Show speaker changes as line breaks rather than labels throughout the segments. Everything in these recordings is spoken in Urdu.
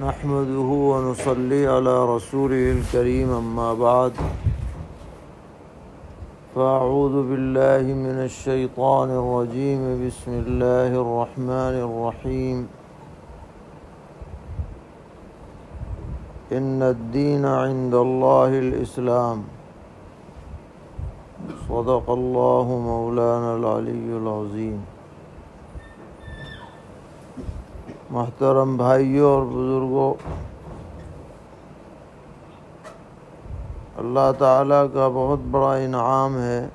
نحمده ونصلي على رسوله الكريم أما بعد. فأعوذ بالله من الشيطان الرجيم. بسم الله الرحمن الرحيم. إن الدين عند الله الإسلام. صدق الله مولانا العلي العظيم. محترم بھائیوں اور بزرگوں اللہ تعالیٰ کا بہت بڑا انعام ہے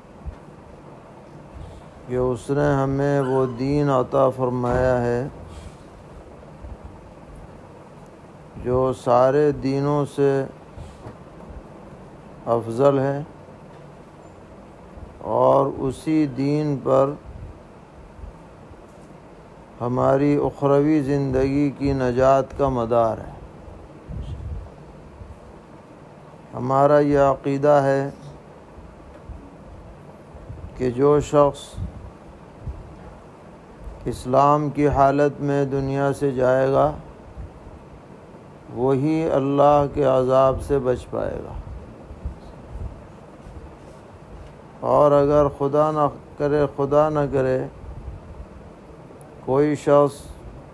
کہ اس نے ہمیں وہ دین عطا فرمایا ہے جو سارے دینوں سے افضل ہے اور اسی دین پر ہماری اخروی زندگی کی نجات کا مدار ہے۔ ہمارا یہ عقیدہ ہے کہ جو شخص اسلام کی حالت میں دنیا سے جائے گا، وہی اللہ کے عذاب سے بچ پائے گا۔ اور اگر خدا نہ کرے، خدا نہ کرے کوئی شخص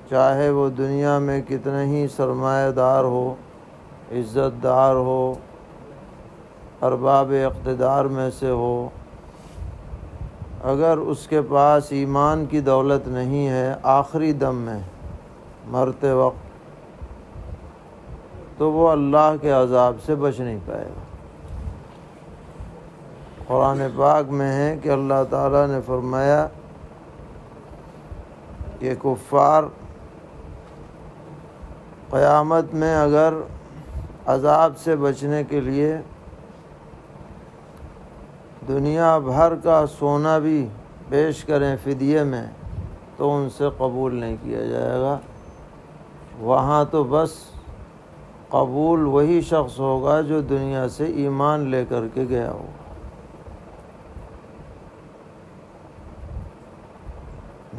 چاہے وہ دنیا میں کتنے ہی سرمایہ دار ہو، عزت دار ہو ارباب اقتدار میں سے ہو، اگر اس کے پاس ایمان کی دولت نہیں ہے آخری دم میں مرتے وقت، تو وہ اللہ کے عذاب سے بچ نہیں پائے گا۔ قرآن پاک میں ہے کہ اللہ تعالیٰ نے فرمایا کہ کفار قیامت میں اگر عذاب سے بچنے کے لیے دنیا بھر کا سونا بھی پیش کریں فدیے میں، تو ان سے قبول نہیں کیا جائے گا۔ وہاں تو بس قبول وہی شخص ہوگا جو دنیا سے ایمان لے کر کے گیا ہوگا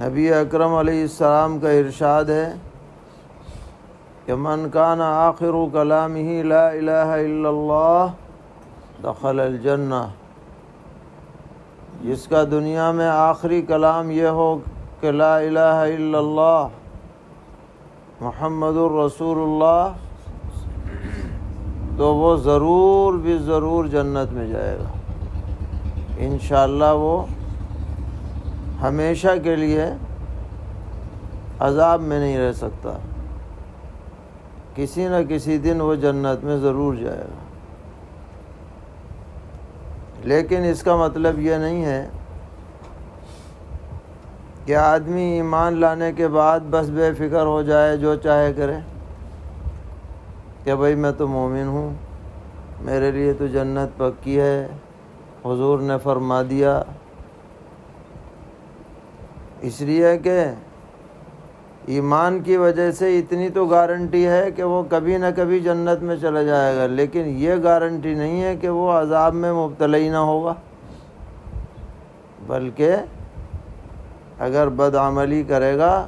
نبی اکرم علیہ السلام کا ارشاد ہے کہ من کان آخر کلام ہی لا الہ الا اللہ دخل الجنہ۔ جس کا دنیا میں آخری کلام یہ ہو کہ لا الہ الا اللہ محمد الرسول اللہ، تو وہ ضرور بھی ضرور جنت میں جائے گا۔ انشاءاللہ وہ ہمیشہ کے لیے عذاب میں نہیں رہ سکتا۔ کسی نہ کسی دن وہ جنت میں ضرور جائے گا۔ لیکن اس کا مطلب یہ نہیں ہے کہ آدمی ایمان لانے کے بعد بس بے فکر ہو جائے جو چاہے کرے کہ بھائی میں تو مومن ہوں، میرے لیے تو جنت پکی ہے، حضور نے فرما دیا۔ اس لیے کہ ایمان کی وجہ سے اتنی تو گارنٹی ہے کہ وہ کبھی نہ کبھی جنت میں چلا جائے گا، لیکن یہ گارنٹی نہیں ہے کہ وہ عذاب میں مبتلا ہی نہ ہوگا۔ بلکہ اگر بدعملی کرے گا،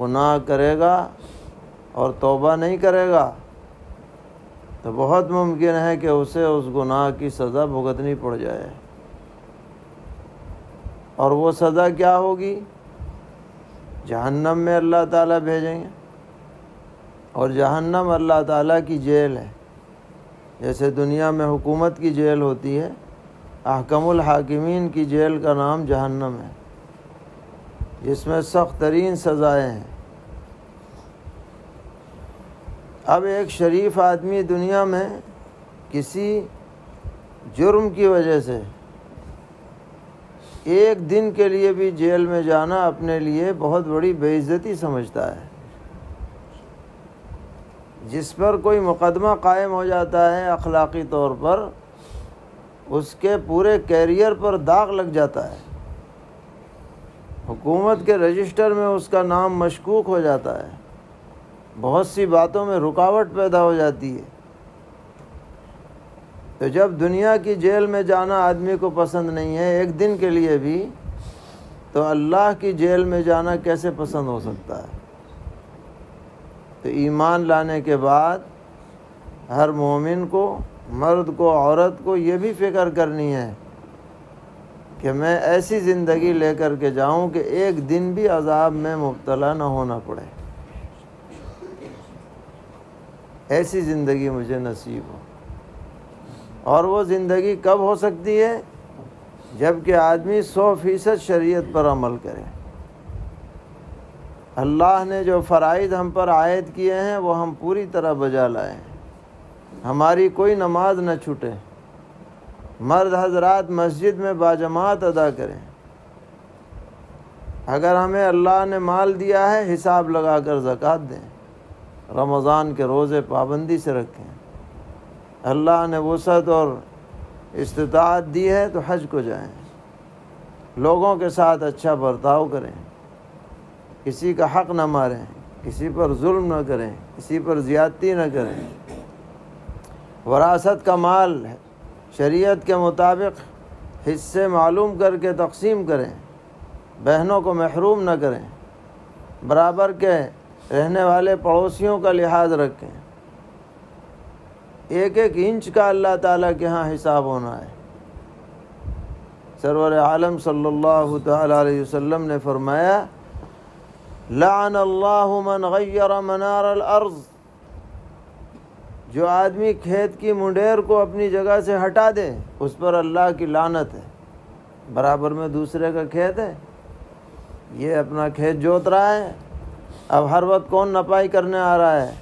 گناہ کرے گا اور توبہ نہیں کرے گا، تو بہت ممکن ہے کہ اسے اس گناہ کی سزا بھگتنی پڑ جائے۔ اور وہ سزا کیا ہوگی؟ جہنم میں اللہ تعالیٰ بھیجیں گے اور جہنم اللہ تعالیٰ کی جیل ہے جیسے دنیا میں حکومت کی جیل ہوتی ہے، احکم الحاکمین کی جیل کا نام جہنم ہے۔ جس میں سخت ترین سزائیں ہیں۔ اب ایک شریف آدمی دنیا میں کسی جرم کی وجہ سے ایک دن کے لیے بھی جیل میں جانا اپنے لیے بہت بڑی بے عزتی سمجھتا ہے۔ جس پر کوئی مقدمہ قائم ہو جاتا ہے اخلاقی طور پر، اس کے پورے کیریئر پر داغ لگ جاتا ہے۔ حکومت کے رجسٹر میں اس کا نام مشکوک ہو جاتا ہے۔ بہت سی باتوں میں رکاوٹ پیدا ہو جاتی ہے۔ تو جب دنیا کی جیل میں جانا آدمی کو پسند نہیں ہے ایک دن کے لیے بھی، تو اللہ کی جیل میں جانا کیسے پسند ہو سکتا ہے؟ تو ایمان لانے کے بعد ہر مومن کو، مرد کو، عورت کو یہ بھی فکر کرنی ہے کہ میں ایسی زندگی لے کر کے جاؤں کہ ایک دن بھی عذاب میں مبتلا نہ ہونا پڑے۔ ایسی زندگی مجھے نصیب ہو۔ اور وہ زندگی کب ہو سکتی ہے؟ جبکہ آدمی سو فیصد شریعت پر عمل کرے۔ اللہ نے جو فرائض ہم پر عائد کیے ہیں، وہ ہم پوری طرح بجا لائیں ہماری کوئی نماز نہ چھوٹے مرد حضرات مسجد میں باجماعت ادا کریں اگر ہمیں اللہ نے مال دیا ہے، حساب لگا کر زکوٰۃ دیں۔ رمضان کے روزے پابندی سے رکھیں۔ اللہ نے وسعت اور استطاعت دی ہے تو حج کو جائیں۔ لوگوں کے ساتھ اچھا برتاؤ کریں۔ کسی کا حق نہ ماریں، کسی پر ظلم نہ کریں، کسی پر زیادتی نہ کریں۔ وراثت کا مال شریعت کے مطابق حصے معلوم کر کے تقسیم کریں۔ بہنوں کو محروم نہ کریں۔ برابر کے رہنے والے پڑوسیوں کا لحاظ رکھیں۔ ایک ایک انچ کا اللہ تعالیٰ کے ہاں حساب ہونا ہے۔ سرور عالم صلی اللہ تعالیٰ علیہ وسلم نے فرمایا، لعن اللہ من غیر منار الارض۔ جو آدمی کھیت کی منڈیر کو اپنی جگہ سے ہٹا دے، اس پر اللہ کی لانت ہے۔ برابر میں دوسرے کا کھیت ہے۔ یہ اپنا کھیت جوت رہا ہے۔ اب ہر وقت کون نپائی کرنے آ رہا ہے؟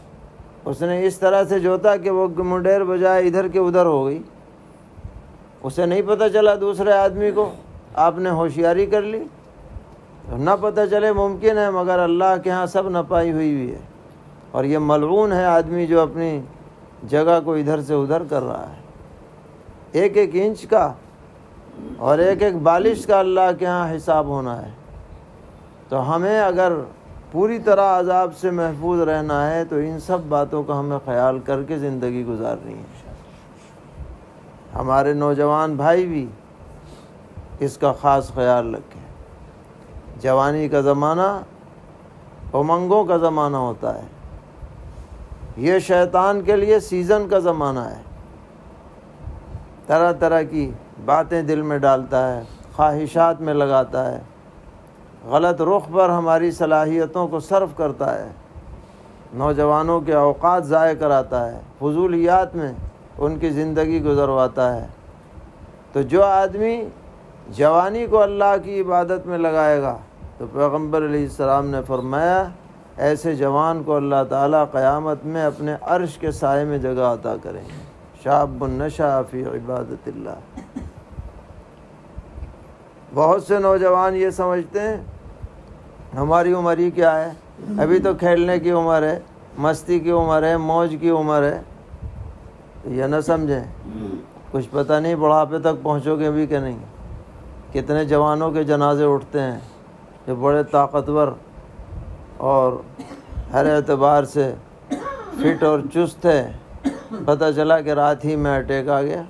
اس نے اس طرح سے جوتا کہ وہ منڈیر بجائے ادھر کے ادھر ہو گئی۔ اسے نہیں پتہ چلا دوسرے آدمی کو۔ آپ نے ہوشیاری کر لی۔ نہ پتہ چلے ممکن ہے، مگر اللہ کے ہاں سب نپائی ہوئی ہوئی ہے۔ اور یہ ملعون ہے آدمی جو اپنی جگہ کو ادھر سے ادھر کر رہا ہے۔ ایک ایک انچ کا اور ایک ایک بالش کا اللہ کے ہاں حساب ہونا ہے۔ تو ہمیں اگر پوری طرح عذاب سے محفوظ رہنا ہے، تو ان سب باتوں کا ہمیں خیال کر کے زندگی گزارنی ہے ہمارے نوجوان بھائی بھی اس کا خاص خیال رکھیں۔ جوانی کا زمانہ امنگوں کا زمانہ ہوتا ہے۔ یہ شیطان کے لیے سیزن کا زمانہ ہے۔ طرح طرح کی باتیں دل میں ڈالتا ہے، خواہشات میں لگاتا ہے۔ غلط رخ پر ہماری صلاحیتوں کو صرف کرتا ہے۔ نوجوانوں کے اوقات ضائع کراتا ہے۔ فضولیات میں ان کی زندگی گزرواتا ہے۔ تو جو آدمی جوانی کو اللہ کی عبادت میں لگائے گا، تو پیغمبر علیہ السلام نے فرمایا، ایسے جوان کو اللہ تعالیٰ قیامت میں اپنے عرش کے سائے میں جگہ عطا کریں گے۔ شاب النشا فی عبادت اللہ۔ بہت سے نوجوان یہ سمجھتے ہیں، ہماری عمر ہی کیا ہے؟ ابھی تو کھیلنے کی عمر ہے، مستی کی عمر ہے، موج کی عمر ہے۔ یہ نہ سمجھیں۔ کچھ پتہ نہیں بڑھاپے تک پہنچو گے بھی کہ نہیں۔ کتنے جوانوں کے جنازے اٹھتے ہیں جو بڑے طاقتور اور ہر اعتبار سے فٹ اور چست ہے پتہ چلا کہ رات ہی میں اٹیک آ گیا،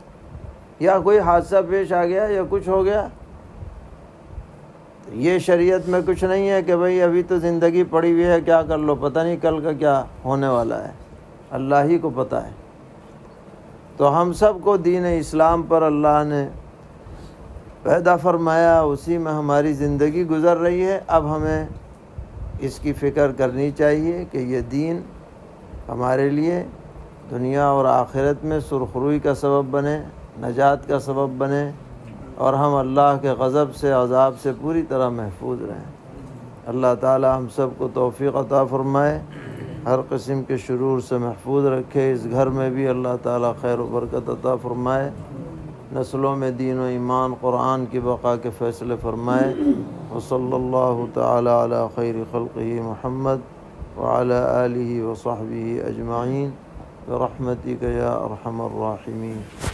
یا کوئی حادثہ پیش آ گیا یا کچھ ہو گیا۔ یہ شریعت میں کچھ نہیں ہے کہ بھائی ابھی تو زندگی پڑی ہوئی ہے، کیا کر لو؟ پتہ نہیں کل کا کیا ہونے والا ہے۔ اللہ ہی کو پتہ ہے۔ تو ہم سب کو دین اسلام پر اللہ نے پیدا فرمایا، اسی میں ہماری زندگی گزر رہی ہے۔ اب ہمیں اس کی فکر کرنی چاہیے کہ یہ دین ہمارے لیے دنیا اور آخرت میں سرخروئی کا سبب بنے، نجات کا سبب بنے۔ اور ہم اللہ کے غضب سے، عذاب سے پوری طرح محفوظ رہیں۔ اللہ تعالی ہم سب کو توفیق عطا فرمائے، ہر قسم کے شرور سے محفوظ رکھے۔ اس گھر میں بھی اللہ تعالی خیر و برکت عطا فرمائے۔ نسلوں میں دین و ایمان، قرآن کی بقا کے فیصلے فرمائے۔ وصلی اللہ تعالی علی خیر خلقہ محمد وعلى آلہ وصحبہ اجمعین۔ برحمتک یا ارحم الراحمین۔